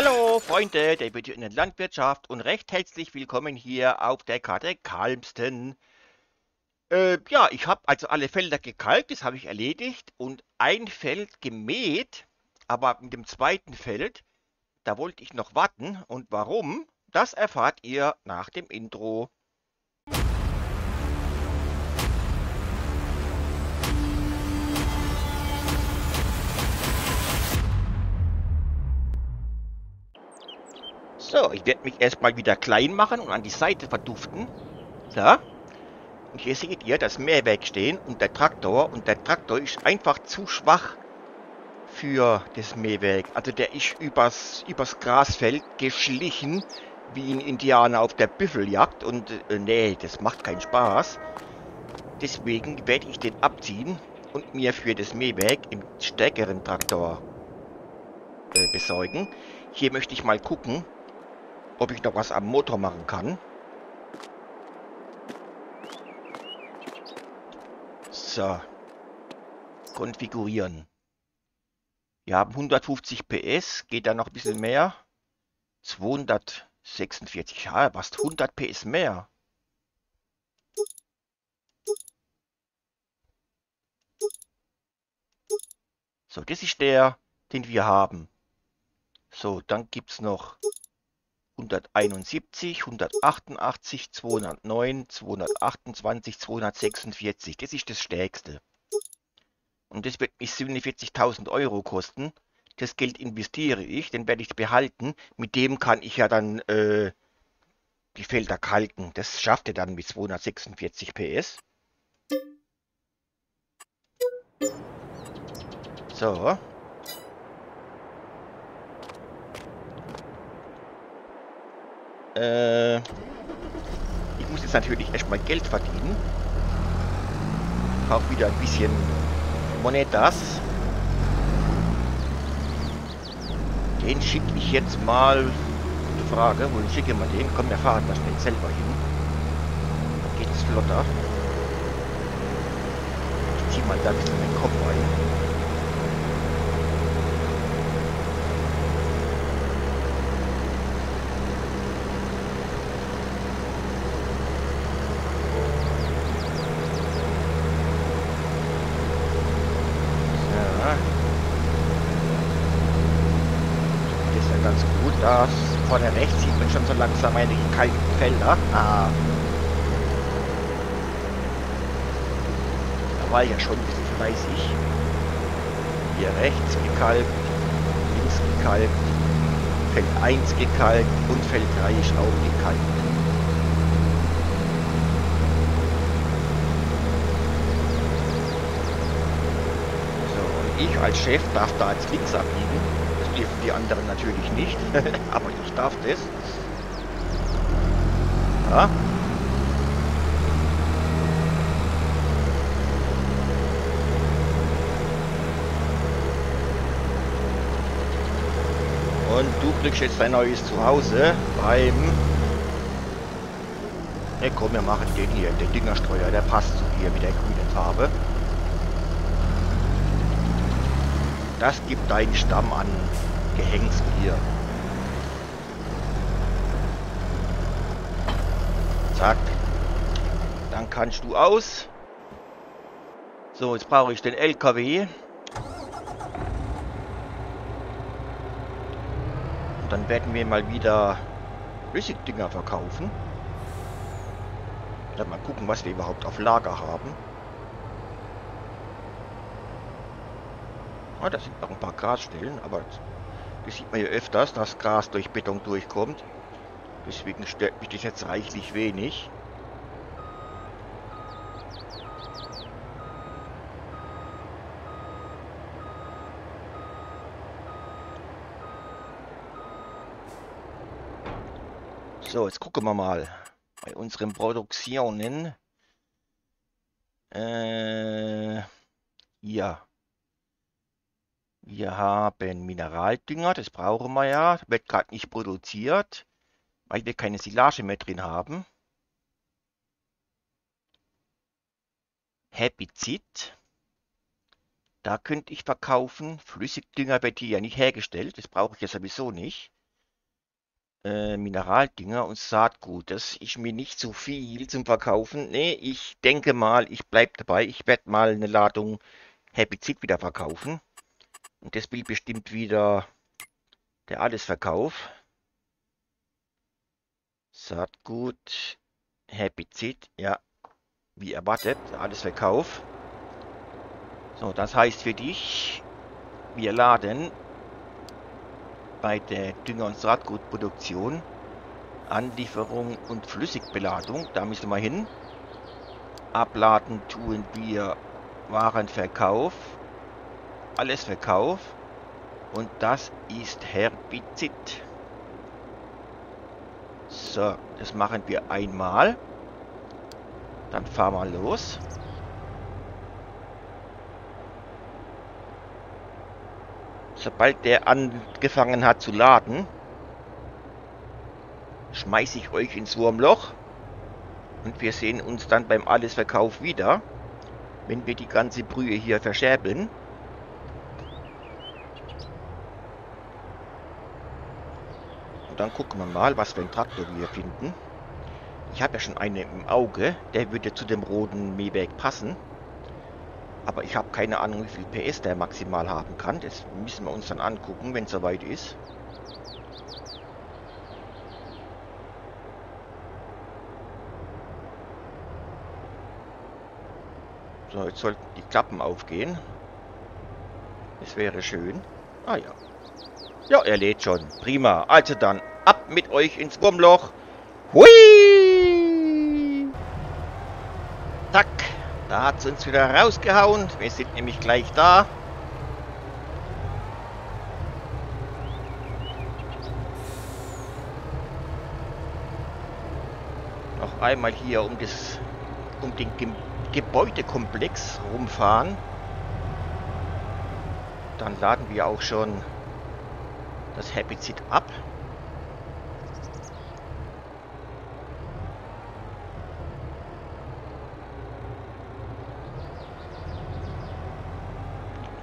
Hallo Freunde der virtuellen Landwirtschaft und recht herzlich willkommen hier auf der Karte Kalmsten. Äh, ja, ich habe also alle Felder gekalkt, das habe ich erledigt und ein Feld gemäht, aber mit dem zweiten Feld, da wollte ich noch warten und warum, das erfahrt ihr nach dem Intro. So, ich werde mich erstmal wieder klein machen und an die Seite verduften. So. Und hier seht ihr das Mähwerk stehen und der Traktor. Und der Traktor ist einfach zu schwach für das Mähwerk. Also der ist übers, übers Grasfeld geschlichen, wie ein Indianer auf der Büffeljagd. Und äh, nee, das macht keinen Spaß. Deswegen werde ich den abziehen und mir für das Mähwerk einen stärkeren Traktor äh, besorgen. Hier möchte ich mal gucken, ob ich noch was am Motor machen kann. So. Konfigurieren. Wir haben 150 PS. Geht da noch ein bisschen mehr? 246. Ja, was 100 PS mehr. So, das ist der, den wir haben. So, dann gibt es noch 171, 188, 209, 228, 246. Das ist das Stärkste. Und das wird mich 47.000 Euro kosten. Das Geld investiere ich, den werde ich behalten. Mit dem kann ich ja dann äh, die Felder kalken. Das schafft er dann mit 246 PS. So. Äh, ich muss jetzt natürlich erstmal Geld verdienen. Auch wieder ein bisschen Monetas. Den schicke ich jetzt mal. Die Frage, wohin schicke man den? Komm, wir fahren da schnell selber hin. Dann geht es flotter. Ich zieh mal da ein bisschen meinen Kopf rein. Das vorne rechts sieht man schon so langsam einige kalten Felder. Ah. Da war ja schon ein bisschen fleißig. Hier rechts gekalkt, links gekalkt, Feld 1 gekalkt und Feld 3 ist auch gekalkt. So, ich als Chef darf da als links abbiegen die anderen natürlich nicht. Aber ich darf das. Ja. Und du kriegst jetzt dein neues Zuhause beim... Ne, komm, wir machen den hier, den Dingerstreuer, der passt zu hier mit der grünen Farbe. Das gibt deinen Stamm an. Gehängst hier. Zack. Dann kannst du aus. So, jetzt brauche ich den LKW. Und dann werden wir mal wieder Flüssigdinger verkaufen. Dann mal gucken, was wir überhaupt auf Lager haben. Ah, da sind noch ein paar Grasstellen, aber das sieht man ja öfters, dass Gras durch Beton durchkommt. Deswegen stört mich das jetzt reichlich wenig. So, jetzt gucken wir mal bei unseren Produktionen. Äh, ja. Wir haben Mineraldünger, das brauchen wir ja. Wird gerade nicht produziert, weil wir keine Silage mehr drin haben. Herbizid. Da könnte ich verkaufen. Flüssigdünger wird hier ja nicht hergestellt. Das brauche ich ja sowieso nicht. äh, Mineraldinger und Saatgut. Das ist mir nicht zu viel zum Verkaufen. Nee, ich denke mal, ich bleibe dabei. Ich werde mal eine Ladung Herbizid wieder verkaufen. Und das will bestimmt wieder der Allesverkauf. Saatgut, Herbizid, ja, wie erwartet, Allesverkauf. So, das heißt für dich, wir laden bei der Dünger- und Saatgutproduktion Anlieferung und Flüssigbeladung. Da müssen wir hin. Abladen tun wir Warenverkauf. Alles Verkauf. Und das ist Herbizid. So, das machen wir einmal. Dann fahren wir los. Sobald der angefangen hat zu laden, schmeiße ich euch ins Wurmloch. Und wir sehen uns dann beim Allesverkauf wieder, wenn wir die ganze Brühe hier verscherbeln. Dann gucken wir mal, was für einen Traktor wir finden. Ich habe ja schon einen im Auge, der würde zu dem roten Mähwerk passen. Aber ich habe keine Ahnung, wie viel PS der maximal haben kann. Das müssen wir uns dann angucken, wenn es soweit ist. So, jetzt sollten die Klappen aufgehen. Das wäre schön. Ah ja. Ja, er lädt schon. Prima. Also dann, ab mit euch ins Wurmloch. Hui! Zack. Da hat es uns wieder rausgehauen. Wir sind nämlich gleich da. Noch einmal hier um das um den Ge Gebäudekomplex rumfahren. Dann laden wir auch schon das Herbizid ab.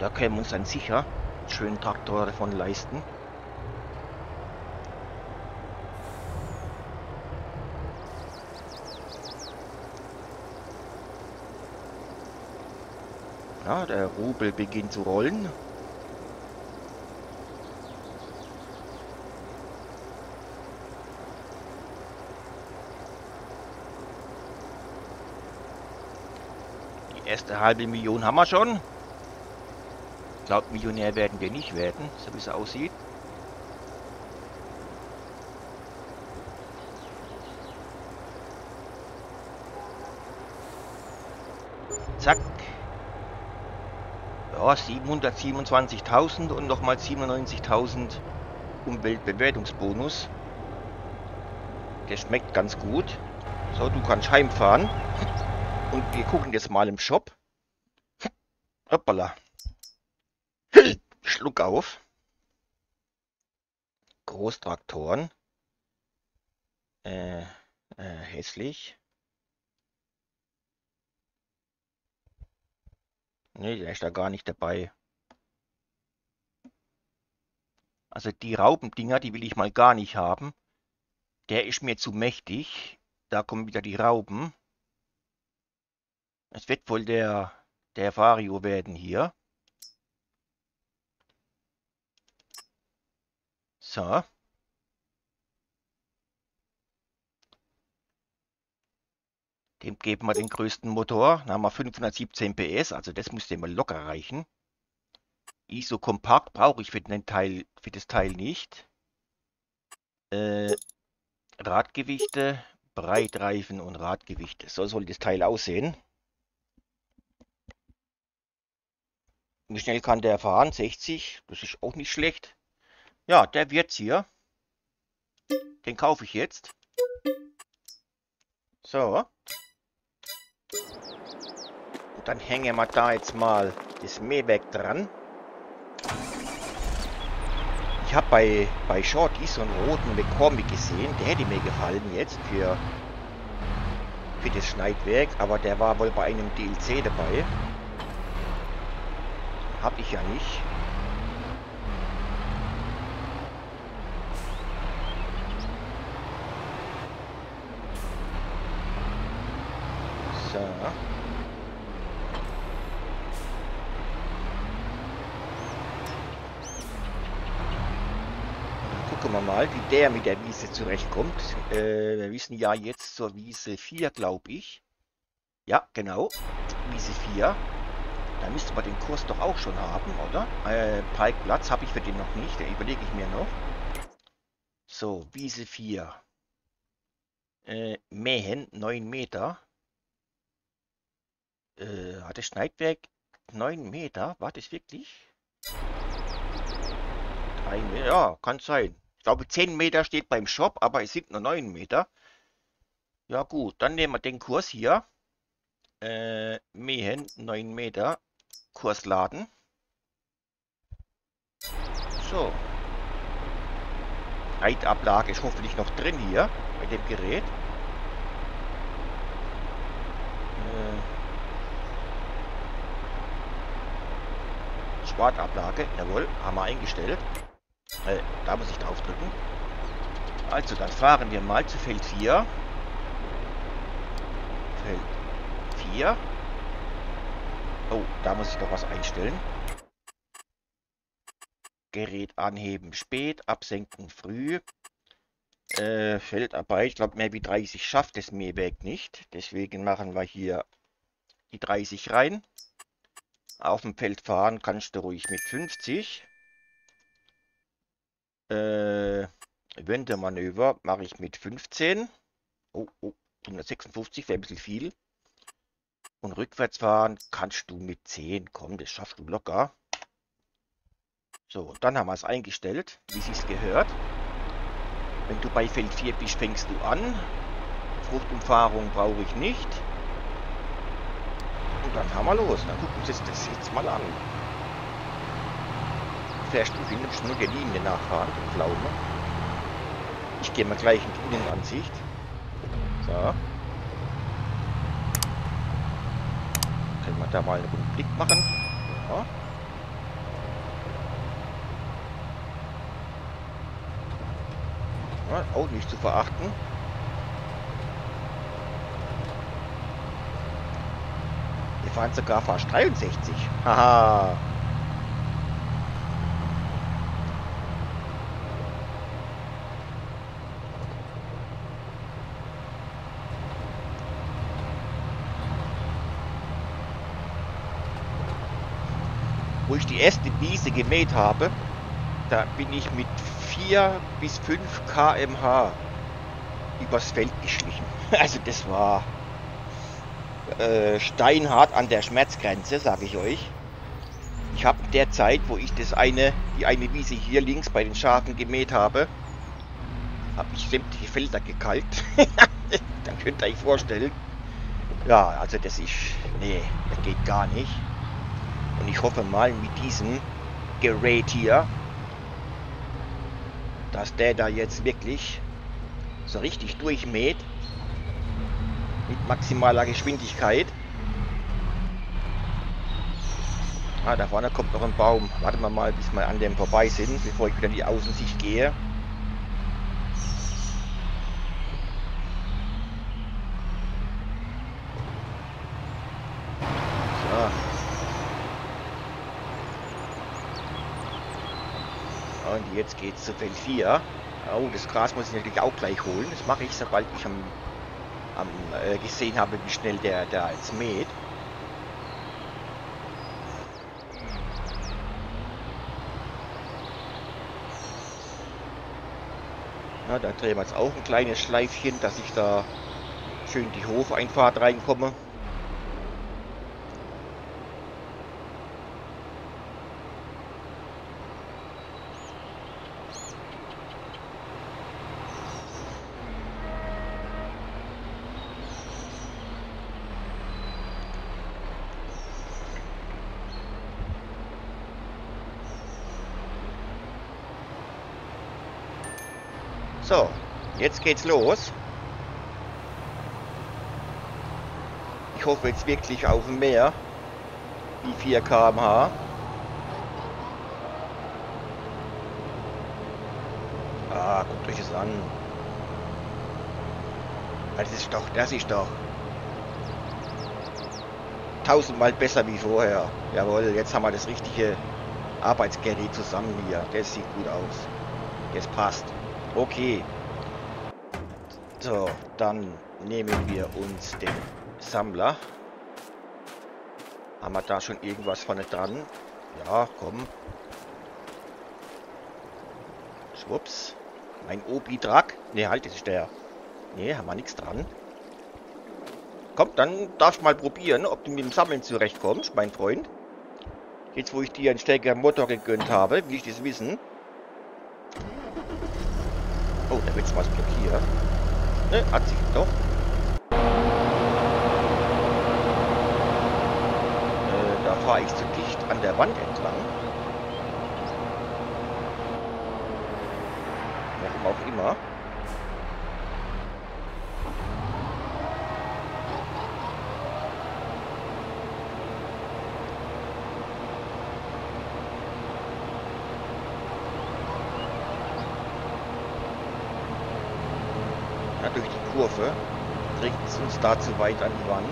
Da können wir uns dann sicher einen schönen Traktor davon leisten. Ja, der Rubel beginnt zu rollen. Erste halbe Million haben wir schon glaube, Millionär werden wir nicht werden, so wie es aussieht. Zack. Ja, 727.000 und nochmal 97.000 Umweltbewertungsbonus. Der schmeckt ganz gut. So, du kannst heimfahren. Und wir gucken jetzt mal im Shop. Hoppala. Schluck auf. Großtraktoren. Äh, äh, hässlich. Ne, der ist da gar nicht dabei. Also die Raubendinger, die will ich mal gar nicht haben. Der ist mir zu mächtig. Da kommen wieder die Rauben. Es wird wohl der, der Vario werden hier. So. Dem geben wir den größten Motor. Dann haben wir 517 PS, also das müsste mal locker reichen. ISO kompakt brauche ich für, den Teil, für das Teil nicht. Äh, Radgewichte, Breitreifen und Radgewichte. So soll das Teil aussehen. Wie schnell kann der fahren? 60. Das ist auch nicht schlecht. Ja, der wird's hier. Den kaufe ich jetzt. So. Und dann hängen wir da jetzt mal das Mähwerk dran. Ich habe bei, bei Shorty so einen roten McCormick gesehen. Der hätte mir gefallen jetzt für, für das Schneidwerk. Aber der war wohl bei einem DLC dabei. Hab ich ja nicht. So. Gucken wir mal, wie der mit der Wiese zurechtkommt. Äh, wir wissen ja jetzt zur Wiese 4, glaube ich. Ja, genau. Wiese 4. Da müsste man den Kurs doch auch schon haben, oder? Äh, Parkplatz habe ich für den noch nicht. Da überlege ich mir noch. So, Wiese 4. Äh, Mähen, 9 Meter. Äh, hat das Schneidwerk 9 Meter? War das wirklich? 3 Meter, ja, kann sein. Ich glaube 10 Meter steht beim Shop, aber es sind nur 9 Meter. Ja gut, dann nehmen wir den Kurs hier. Äh, Mähen, 9 Meter. Kurs laden. So. Reitablage ist hoffentlich noch drin hier bei dem Gerät. Äh, Sportablage, jawohl, haben wir eingestellt. Äh, da muss ich drauf drücken. Also, dann fahren wir mal zu Feld 4. Feld 4. Oh, da muss ich doch was einstellen. Gerät anheben spät, absenken früh. Äh, Feldarbeit, ich glaube mehr wie 30 schafft das Mähwerk nicht. Deswegen machen wir hier die 30 rein. Auf dem Feld fahren kannst du ruhig mit 50. Äh, Wendemanöver mache ich mit 15. Oh, oh, 156 wäre ein bisschen viel. Und rückwärts fahren kannst du mit 10. Komm, das schaffst du locker. So, dann haben wir es eingestellt, wie es gehört. Wenn du bei Feld 4 bist, fängst du an. Fruchtumfahrung brauche ich nicht. Und dann fahren wir los. Dann gucken wir uns das jetzt mal an. Fährst du hin, nur der Linie nachfahren, du Pflaume. Ich gehe mal gleich in die Innenansicht. So. Wir da mal einen Blick machen. Ja. Ja, auch nicht zu verachten. Wir fahren sogar fast 63. Haha. Wo ich die erste Wiese gemäht habe, da bin ich mit 4 bis 5 kmh übers Feld geschlichen. Also das war äh, steinhart an der Schmerzgrenze, sage ich euch. Ich habe der Zeit, wo ich das eine, die eine Wiese hier links bei den Schafen gemäht habe, habe ich sämtliche Felder gekalkt. Dann könnt ihr euch vorstellen. Ja, also das ist, nee, das geht gar nicht. Und ich hoffe mal mit diesem Gerät hier, dass der da jetzt wirklich so richtig durchmäht. Mit maximaler Geschwindigkeit. Ah, da vorne kommt noch ein Baum. Warten wir mal, bis wir an dem vorbei sind, bevor ich wieder in die Außensicht gehe. Und jetzt geht's zu Feld 4. Oh, das Gras muss ich natürlich auch gleich holen. Das mache ich, sobald ich am, am äh, gesehen habe, wie schnell der da jetzt mäht. Ja, da drehen wir jetzt auch ein kleines Schleifchen, dass ich da schön die Hofeinfahrt reinkomme. So, jetzt geht's los. Ich hoffe jetzt wirklich auf dem Meer. Die 4 km/h. Ah, guckt euch das an. Das ist doch, das ist doch. tausendmal besser wie vorher. Jawohl, jetzt haben wir das richtige Arbeitsgerät zusammen hier. Das sieht gut aus. Das passt. Okay. So, dann nehmen wir uns den Sammler. Haben wir da schon irgendwas vorne dran? Ja, komm. Schwupps. Mein Obi-Drag. Ne, halt, das ist der. Ne, haben wir nichts dran. Komm, dann darfst du mal probieren, ob du mit dem Sammeln zurechtkommst, mein Freund. Jetzt, wo ich dir einen stärkeren Motor gegönnt habe, will ich das wissen. Oh, da wird was blockiert. Ne, hat sich doch. Äh, da fahre ich zu dicht an der Wand entlang. Warum auch immer. Durch die Kurve. Trägt es uns da zu weit an die Wand.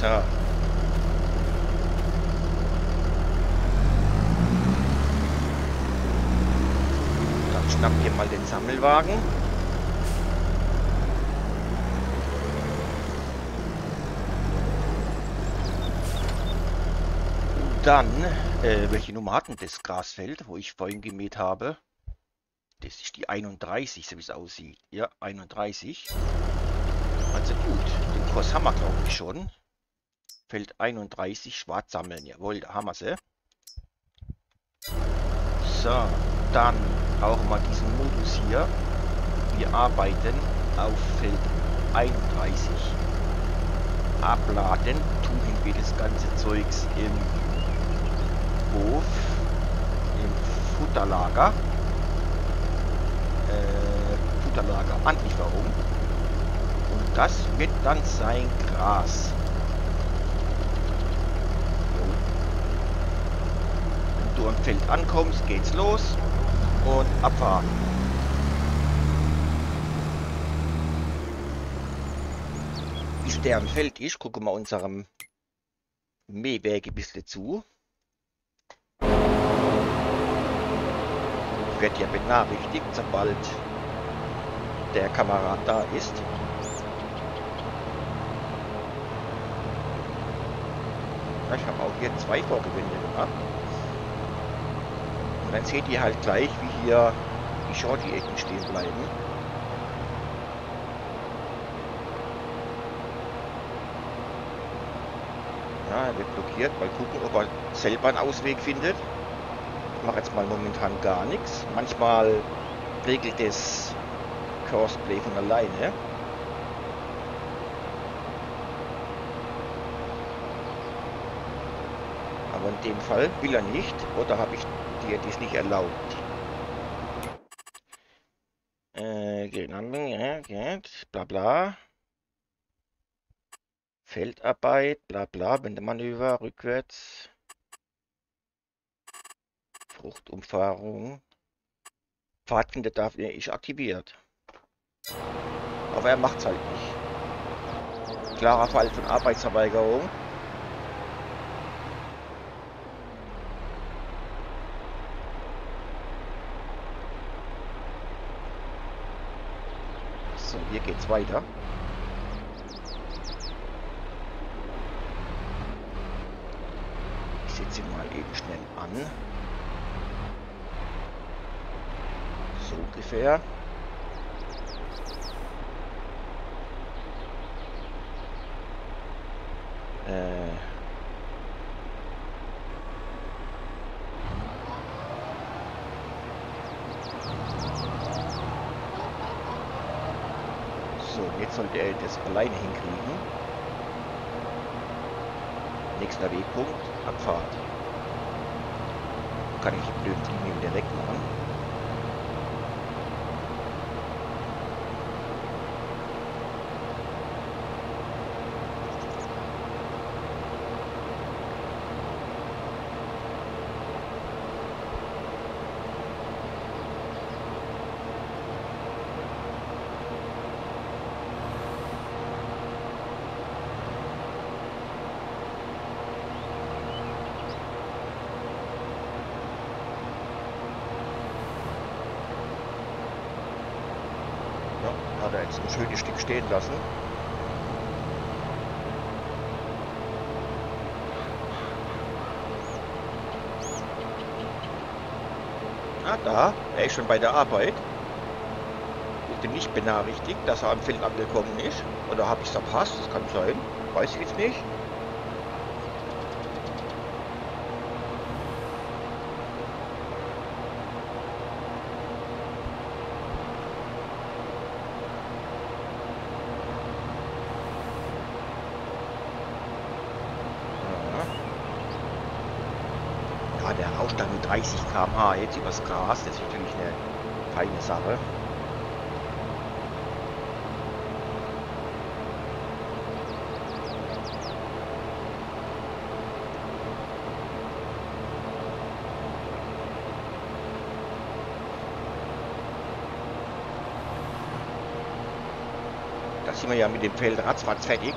So. Dann schnappen wir mal den Sammelwagen. Dann, äh, welche Nummer hat denn das Grasfeld, wo ich vorhin gemäht habe? Das ist die 31, so wie es aussieht. Ja, 31. Also gut, den Kurs haben wir, glaube ich, schon. Feld 31, schwarz sammeln. Jawohl, da haben wir sie. So, dann brauchen wir diesen Modus hier. Wir arbeiten auf Feld 31. Abladen, tun wir das ganze Zeugs im Hof im Futterlager. Äh, Futterlager Anlieferung. Und das wird dann sein Gras. Wenn du am Feld ankommst, geht's los und abfahren. Bis der am Feld ist, gucken wir unserem Mähwege ein bisschen zu. Wird ja benachrichtigt, sobald der Kamerad da ist. Ich habe auch hier zwei Vorgewinde gemacht. Und dann seht ihr halt gleich, wie hier die Shorty-Ecken stehen bleiben. Ja, er wird blockiert. Mal gucken, ob er selber einen Ausweg findet mache jetzt mal momentan gar nichts. Manchmal regelt das Cosplay von alleine. Aber in dem Fall will er nicht oder habe ich dir dies nicht erlaubt? Äh, geht, bla bla. Feldarbeit, bla bla, Wendemanöver, rückwärts. Fruchtumfahrung. Pfadfinder darf er ist aktiviert. Aber er macht es halt nicht. Klarer Fall von Arbeitsverweigerung. So, hier geht's weiter. Ich setze ihn mal eben schnell an. so ungefähr. Äh so, jetzt sollte er das alleine hinkriegen. Nächster Wegpunkt, Abfahrt. Kann ich blöd Linien direkt machen. Da jetzt ein schönes Stück stehen lassen. Ah, da. Er ist schon bei der Arbeit. Wurde nicht benachrichtigt, dass er am Feld angekommen ist. Oder habe ich es verpasst? Das kann sein. Weiß ich jetzt nicht. Ja, der rauscht dann mit 30 km/h jetzt übers Gras. Das ist natürlich eine feine Sache. Da sind wir ja mit dem Feld ratzfatz fertig.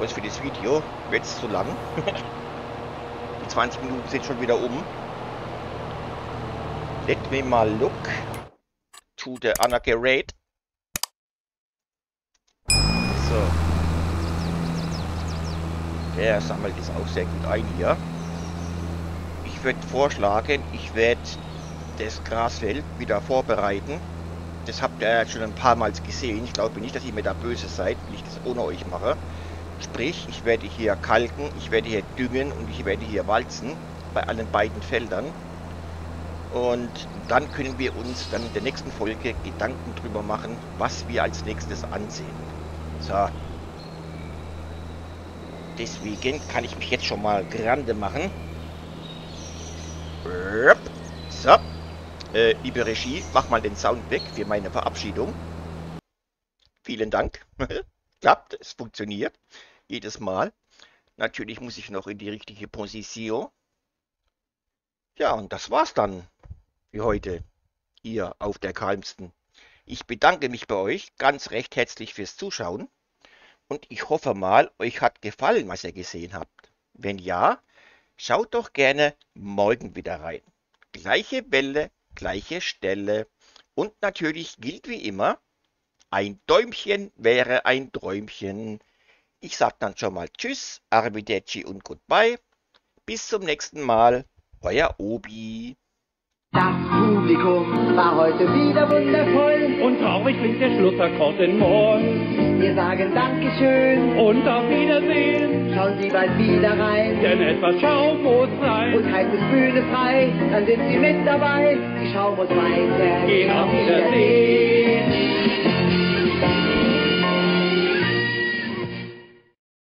Was für das Video wird es zu lang. Die 20 Minuten sind schon wieder um. Let me mal look to the Anagerate. So. Der sammelt es auch sehr gut ein hier. Ich würde vorschlagen, ich werde das Grasfeld wieder vorbereiten. Das habt ihr ja schon ein paar Mal gesehen. Ich glaube nicht, dass ihr mir da böse seid, wenn ich das ohne euch mache. Sprich, ich werde hier kalken, ich werde hier düngen und ich werde hier walzen bei allen beiden Feldern. Und dann können wir uns dann in der nächsten Folge Gedanken drüber machen, was wir als nächstes ansehen. So. Deswegen kann ich mich jetzt schon mal grande machen. So. Äh, liebe Regie, mach mal den Sound weg für meine Verabschiedung. Vielen Dank. Klappt, es funktioniert. Jedes Mal. Natürlich muss ich noch in die richtige Position. Ja, und das war's dann für heute hier auf der Kalmsten. Ich bedanke mich bei euch ganz recht herzlich fürs Zuschauen und ich hoffe mal, euch hat gefallen, was ihr gesehen habt. Wenn ja, schaut doch gerne morgen wieder rein. Gleiche Welle, gleiche Stelle und natürlich gilt wie immer, ein Däumchen wäre ein Träumchen. Ich sag dann schon mal Tschüss, Arrivederci und Goodbye. Bis zum nächsten Mal. Euer Obi. Das Publikum war heute wieder wundervoll. Und traurig klingt der Schlussakkord in Moll. Wir sagen Dankeschön. Und auf Wiedersehen, Schauen Sie bald wieder rein. denn etwas Schaum muss sein. Und heißt es Bühne frei, dann sind Sie mit dabei. Die Show muss weiter. Gehen auf Wiedersehen.